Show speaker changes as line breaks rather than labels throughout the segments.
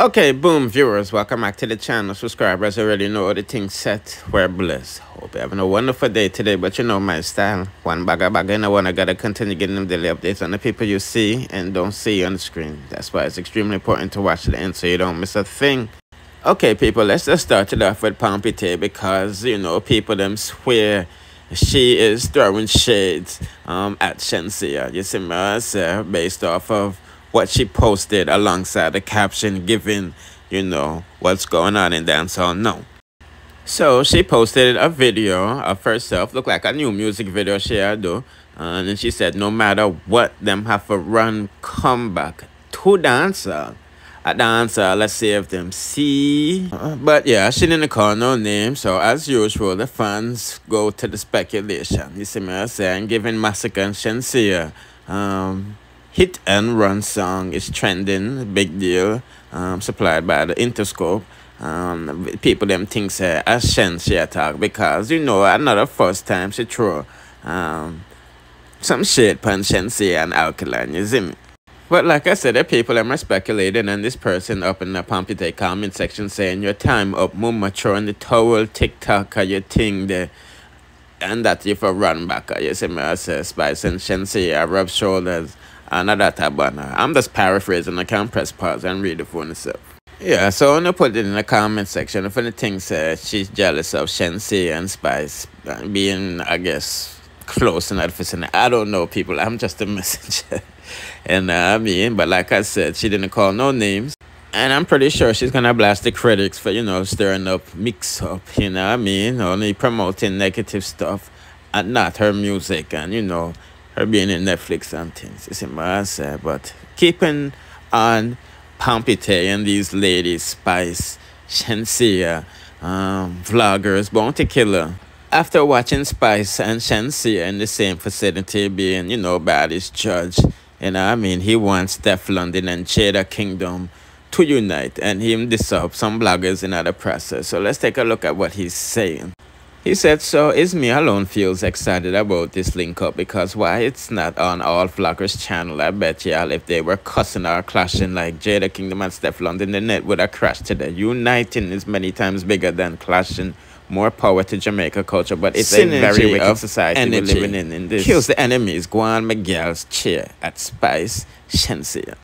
Okay, boom, viewers, welcome back to the channel. Subscribers already know all the thing set. We're blessed. Hope you're having a wonderful day today, but you know my style. One bagger bagger, and I want to gotta continue getting them daily updates on the people you see and don't see on the screen. That's why it's extremely important to watch the end so you don't miss a thing. Okay, people, let's just start it off with Pompey because, you know, people them swear she is throwing shades um, at Shenseea. You see, me, based off of what she posted alongside the caption giving, you know, what's going on in dancehall no. So she posted a video of herself, look like a new music video she had do. And then she said, no matter what, them have to run, come back to dancehall. A dancer, let's see if them see. But yeah, she didn't call no name. So as usual, the fans go to the speculation. You see me saying, giving Masicka and Shenseea. Um, Hit and Run song is trending, big deal, um, supplied by the Interscope. Um, people them think say a Shen she attack because you know another first time she throw um, some shit pan Shenseea and Alkaline, you see me? But like I said, the people are speculating and this person up in the Pompey comment section saying your time up, mama throwing the towel, TikTok, or your thing there. And that if I run back, you see me, I say Spice and Shenseea, rub shoulders another tab I'm just paraphrasing. I can't press pause and read it for myself. Yeah, so I'm gonna put it in the comment section. If anything says she's jealous of Shenseea and Spice uh, being, I guess, close in that vicinity. I don't know, people. I'm just a messenger. and uh, I mean, but like I said, she didn't call no names. And I'm pretty sure she's gonna blast the critics for, you know, stirring up mix up, you know what I mean? Only promoting negative stuff and not her music and, you know, being in Netflix and things. It's what I? But keeping on Pompey and these ladies, Spice, Shenseea, um, vloggers, Bounty Killer. After watching Spice and Shenseea in the same facility being, you know, Baddies judge, you know I mean? He wants Stefflon Don and Jada Kingdom to unite and him up some bloggers in other process. So let's take a look at what he's saying. He said, so is me alone feels excited about this link up because why it's not on all vloggers channel. I bet y'all if they were cussing or clashing like Jada Kingdom and Stefflon Don, the net would have crashed today. Uniting is many times bigger than clashing. More power to Jamaica culture, but it's Synergy a very wicked society energy. we're living in. in this. Kills the enemies. Guan Miguel's chair at Spice Shenseea.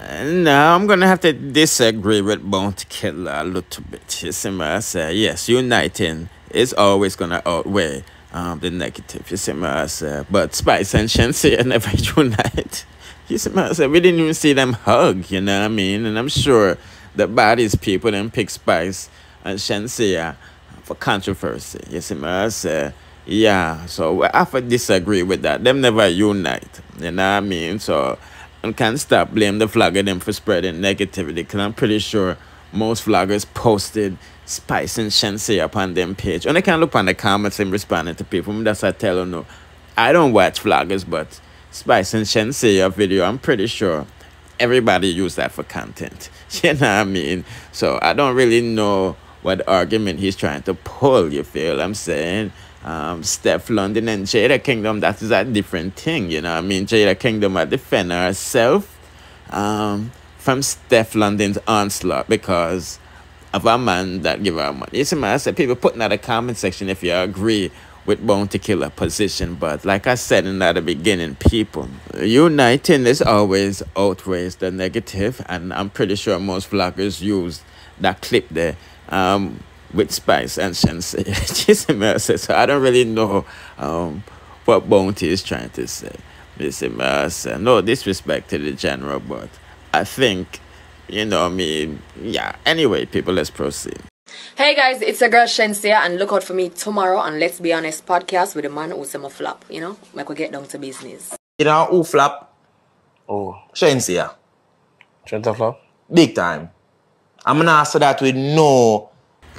And now I'm gonna have to disagree with Bounty Killer a little bit. You see me, I say yes, uniting is always gonna outweigh um the negative. You see me, I say, but Spice and Shenseea never unite. You see I say we didn't even see them hug. You know what I mean? And I'm sure the Baddies people then pick Spice and Shenseea for controversy. You see me, I say. Yeah, so I have to disagree with that. Them never unite. You know what I mean? So and can't stop blame the vlogger them for spreading negativity because I'm pretty sure most vloggers posted Spice and Shenseea upon them page. And I can look on the comments and responding to people. That's I tell you no. I don't watch vloggers, but Spice and Shenseea video, I'm pretty sure everybody use that for content. You know what I mean? So I don't really know what argument he's trying to pull, you feel I'm saying? Um, Stefflon Don and Jada Kingdom, that is a different thing, you know. I mean, Jada Kingdom a defend herself um, from Stefflon Don's onslaught because of a man that give her money. You see, man, I said people put in the comment section if you agree with Bounty Killer position. But like I said in the beginning, people, uniting is always outweighs the negative, and I'm pretty sure most vloggers use that clip there. Um, with Spice and Shenseea. Jesus mercy. So I don't really know um, what Bounty is trying to say. Jesus mercy. No disrespect to the general, but I think, you know, I mean, yeah. Anyway, people, let's proceed.
Hey guys, it's a girl Shenseea and look out for me tomorrow on Let's Be Honest podcast with a man who's a flop, you know? Like we get down to business.
You know who flop?
Oh.
Shenseea.
Shenseea flop?
Big time. I'm gonna answer that with no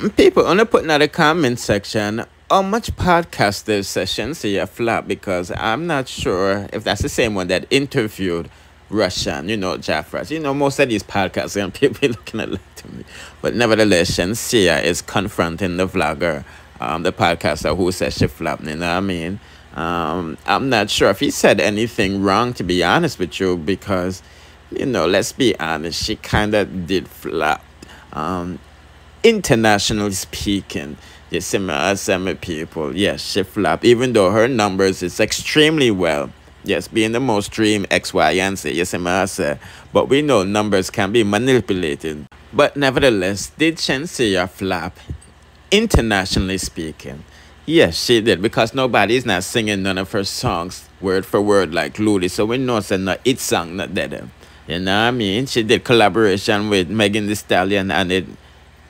people on the putting out a comment section how much podcast sessions you flap because I'm not sure if that's the same one that interviewed Russian, you know, Jaffras. You know, most of these podcasts and people looking at like to me. But nevertheless, Shenseea is confronting the vlogger, um, the podcaster who says she flap, you know what I mean? Um, I'm not sure if he said anything wrong, to be honest with you, because, you know, let's be honest, she kind of did flop. Um, internationally speaking, see me, some people, yes, she flopped, even though her numbers is extremely well. Yes, being the most streamed X, Y, and Z, yes, say. Uh, but we know numbers can be manipulated. But nevertheless, did Shenseea flop? Internationally speaking, yes, she did because nobody's not singing none of her songs word for word like Ludi. So we know it's not it song not dead. You know what I mean? She did collaboration with Megan Thee Stallion and it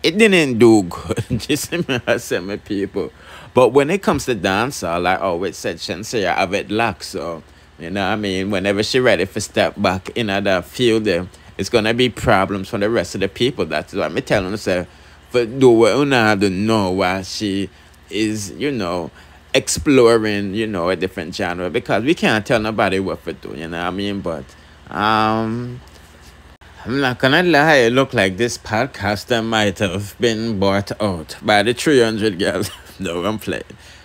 it didn't do good. Just me, my people. But when it comes to dancehall, I always said have it luck. So you know what I mean? Whenever she ready for step back in that field, it's gonna be problems for the rest of the people. That's what I'm telling her. For do you have to know why she is, you know, exploring, you know, a different genre because we can't tell nobody what to do, you know what I mean? But um I'm not gonna lie, it looked like this podcaster might have been bought out by the 300 girls. no, I'm playing.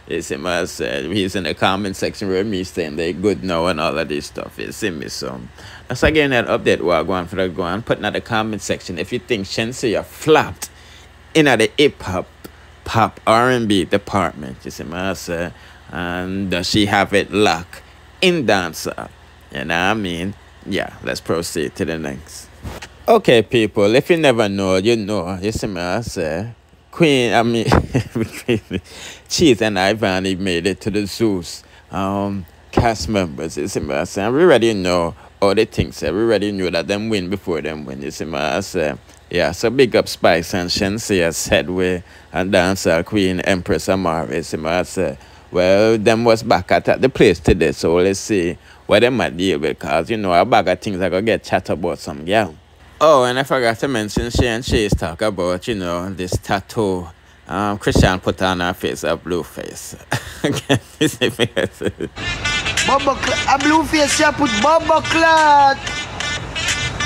See me, I said, he's in the comment section where me saying they good now and all of this stuff. You see me, so that's again that update I'm going for the go and put in the comment section if you think Shenseea flopped in at the hip hop, pop, R&B department. You see I say, and does she have it luck in dancer? You know what I mean? Yeah, let's proceed to the next. Okay, people, if you never know, you know. You see me, I say. Queen, I mean, Cheese and Ivany made it to the Zeus um, cast members. You see me, I say, we already know all the things. We already knew that them win before them win. You see me, I say, yeah, so big up Spice and Shenseea said we and dancer Queen Empress Amari. You see me, I say, well, them was back at, at the place today, so let's see what they might deal with, because, you know, a bag of things I gonna get chat about some yeah. Oh, and I forgot to mention she and Chase talk about, you know, this tattoo. Um, Chrisean put on her face a blue face.
bubble a blue face, she put bubble clot.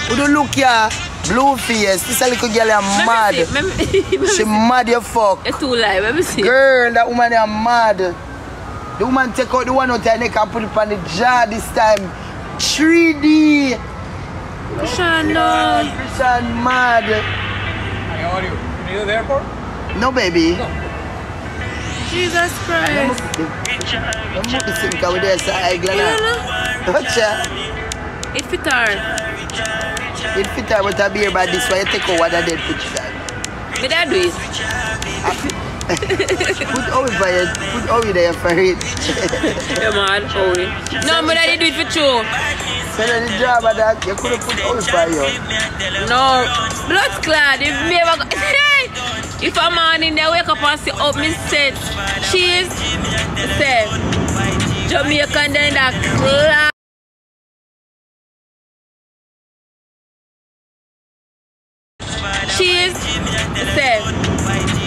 Who do look ya? Blue face. This a little girl is mad. she mad you fuck.
It's too live, let me see.
Girl, that woman is mad. The woman take out the one out her neck and put it on the jaw this time. 3D.
Chrisean, no.
Chrisean mad.
How are you? You near the airport?
No, baby.
Jesus Christ.
Don't move the sink over there, sir. I glad. Watch ya.
It fit her.
It fit her with a beer by this way. You take over the dead picture.
Me dad do it.
Put Owie for you. Put Owie there for it.
Yeah, man. Owie. No, me daddy do it for true.
Her the job of that. You could have put for you.
No. Blood clot. If me ever. Hey! If a man in there wake up and say, oh, me said, cheese, say, Jamaican then that clot. Cheese, say,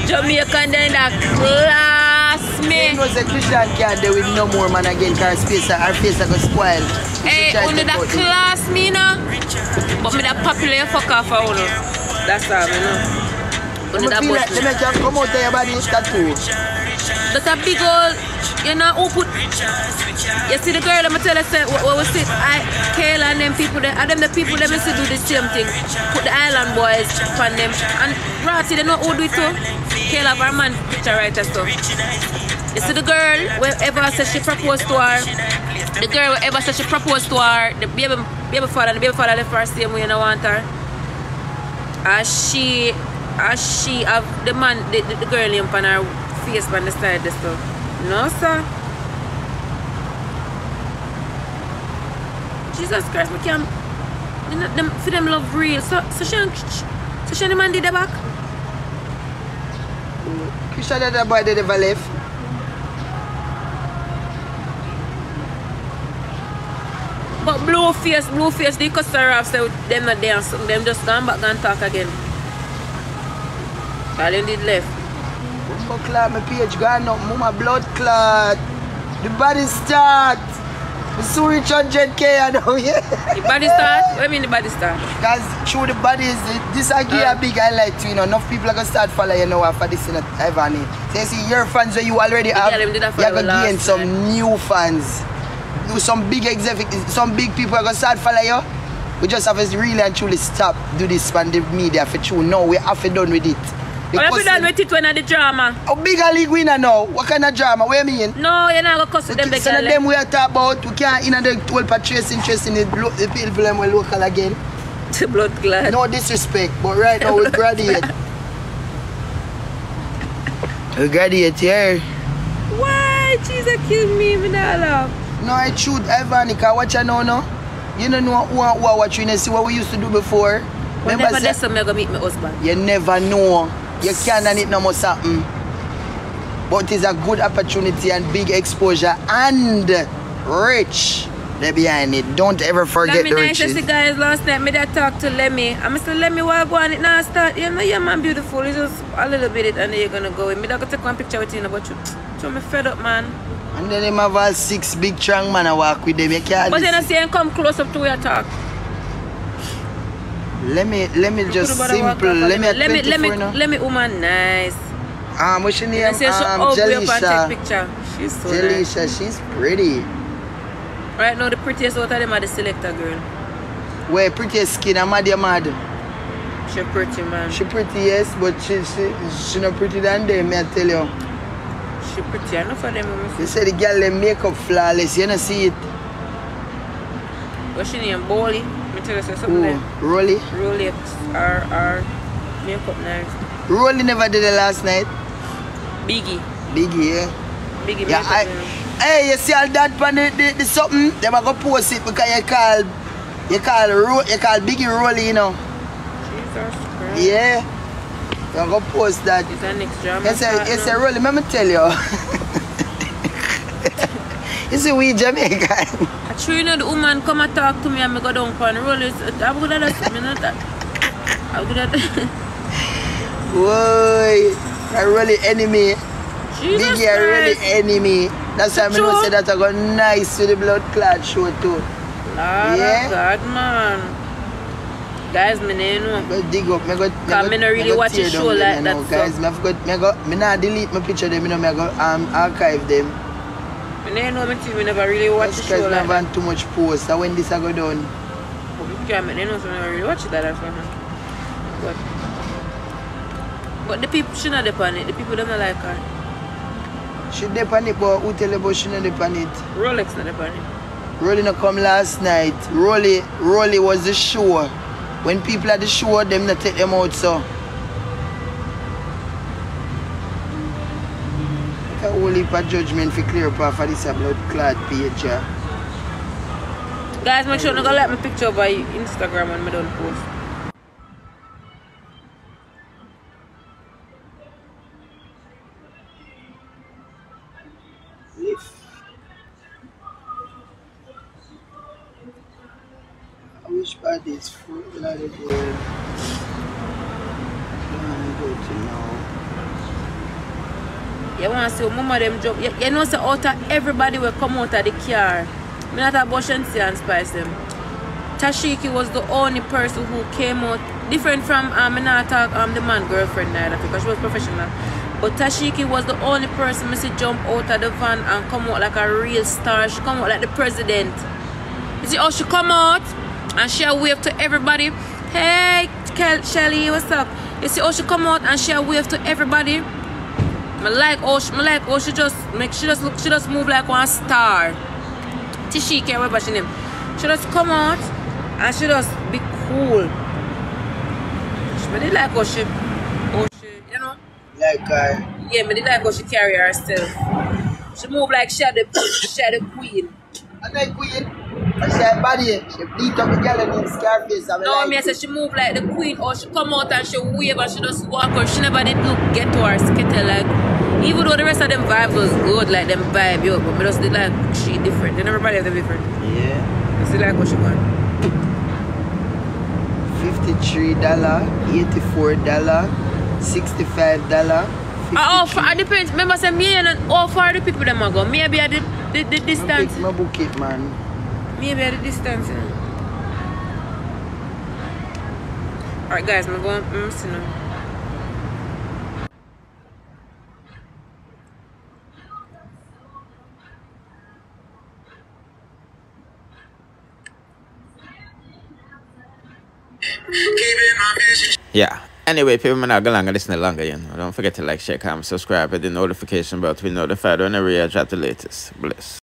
Jamaican then that
You
me.
know, say Chrisean can't do with no more man again because her face, her face are going to spoil.
Hey, under that class me, no? But me that popular fuck off for uno. That's all, me know. Under that bus
make you come out of your body tattoo.
That's a big old, you know, who put, you see the girl, I'm tell her, say, what we sit, I, Kayla and them people, and them the people, them used to do the same thing. Put the island boys on them. And Ratty, they know who do it too. Kayla, our man, picture writer stuff. You see the girl, whoever says she proposed to her, the girl, whoever says she proposed to her, the baby, baby father, the baby father left her same way, you know, want her. As she, as she have the man, the, the, the girl name on her face on the side, the stuff. No, sir. Jesus Christ, we can't. Them, for them love real. So, so she, so she and the man did the back.
Chrisean that the boy did never left.
But blue face, blue face, they cuss her off, so them not there, so them just gone back and talk again. All them did left.
Bumbo clot, my page gone up. Mama blood clot. The body start. So rich 100k I know, yeah.
The body start? What do you mean the body start?
Because through the body is this I give
Uh.
a big highlight to you know. Enough people are gonna start follow you now after this in a Ivan. So you see your fans that you already have,
girl them did that
you're gonna gain some
time.
new fans. Some big executives, some big people are gonna start follow you. We just have to really and truly stop do this the media for true. No, we have to done with it.
What you
Because
done with it when the drama?
Oh, How big league winner now? What kind of drama? What you mean?
No, you're not gonna cuss with them
Okay,
big
so
girl.
them we are talk about, we can't in the whole patriots interest in the, the people them we local again.
To blood clot.
No disrespect, but right now we graduate. we graduate here.
Why? Jesus kill me, me not laugh.
No, I shoot Ivanica, watch you now, no? You don't know who, who are watching and see what we used to do before.
But
Remember
that's something I'm meet my husband.
You never know. You can't and it no must happen. But it's a good opportunity and big exposure and rich there behind it. Don't ever forget
Let me
the
nice
riches.
the guys last night, me that talk to Lemmy. I'm say Lemmy while go on it now start. You know, yeah man beautiful. It's just a little bit it and then you're gonna go in. Me that go take one picture with you, but you so me fed up man.
And then them have all six big strong man I walk with them. You can't
But then I see him come close up to where I talk.
Let me let me just
Coulda better walk
simple. Let me
let me let me
24 now.
let me woman nice.
Um, what's your name?
And say she
Um,
ugly up and
Jalisha.
picture. She's so nice.
She's pretty.
Right now the prettiest out of them are the selector girl.
Where pretty skin, I'm mad, you mad.
She pretty man.
She pretty, yes, but she she she not pretty than them, me I tell you.
She pretty enough for them.
You say the girl them makeup flawless, you don't see it.
What's she name? Bowley. Me tell you something
Ooh,
there.
Rolly.
Rolex or or makeup nice.
Rolly never did it last night.
Biggie.
Biggie, yeah.
Biggie
Yeah, I, hey, you see all that pan the, the, the something? Them a go post it because you call you call Ro, you call Biggie Rolly, you know.
Jesus Christ.
Yeah. You go post that.
Is that next drama? Start
you
now?
say, Rolly, let me tell you. you see, we Jamaican.
I true you know the woman come and talk to me and me go down for roll it. I'm good at that. Me not that. I'm good at that.
Boy, a really enemy.
Jesus
Biggie a really enemy. That's why I know say that I got nice with the blood clot show too.
Lord
Yeah.
God, man. Guys, me no know.
But dig up, me go.
Cause me no really watch a show like that, so-
Guys, me forgot, me go, me not delete my picture them, you know, me go um, archive them.
Me no know me too. Me never really watch
That's
the show
because
like
too much post. So when this I go done,
But me can't me no know so me never really watch that. man. But but the people she not depend it. The people don't like her.
she dip on it, but who tell you about she not dip on it?
Rolex not depend it.
Rolly no come last night. Rolly, Rolly was the show. When people at the show, them not take them out so. A whole heap of judgment for clear up for this a blood clot page. Yeah.
Guys, make sure you go like my picture by Instagram when me done post.
I wish bad is full blood of the I'm going to know.
You want to see mama them jump. You, you know, say out of everybody will come out of the car. Me not a bush and see and spice them. Tashiki was the only person who came out different from um, me not talk um the man girlfriend neither because she was professional. But Tashiki was the only person me see jump out of the van and come out like a real star. She come out like the president. You see how she come out and she wave to everybody. Hey, Kel- Shelly, what's up? You see how she come out and she wave to everybody. I like how she, I like how she just make she just look she just move like one star. Tishika, whatever she name. She just come out and she just be cool. She did like how she how she you know
Like uh,
yeah, me did like how she carry herself. She move like she had the she had the queen.
I like queen. I say body. She beat up the girl in Scarface. I
No,
like
me I say she move like the queen or she come out and she wave and she just walk or she never did look get to her skittle like even though the rest of them vibes was good, like them vibe, yo, but me just did like she different. Then everybody have them different.
Yeah.
I still like what she want.
$53, $84, $65, 50
Ah, How far? It depends. Remember, say me and how far the people them are go. Maybe at the, the, the distance.
My book it, man.
Maybe at the distance. Alright, guys, I'm going. I'm see now.
Yeah. Anyway, people may not go longer, listen longer, you know. Don't forget to like, share, comment, subscribe, hit the notification bell to be notified whenever I drop the latest. Bless.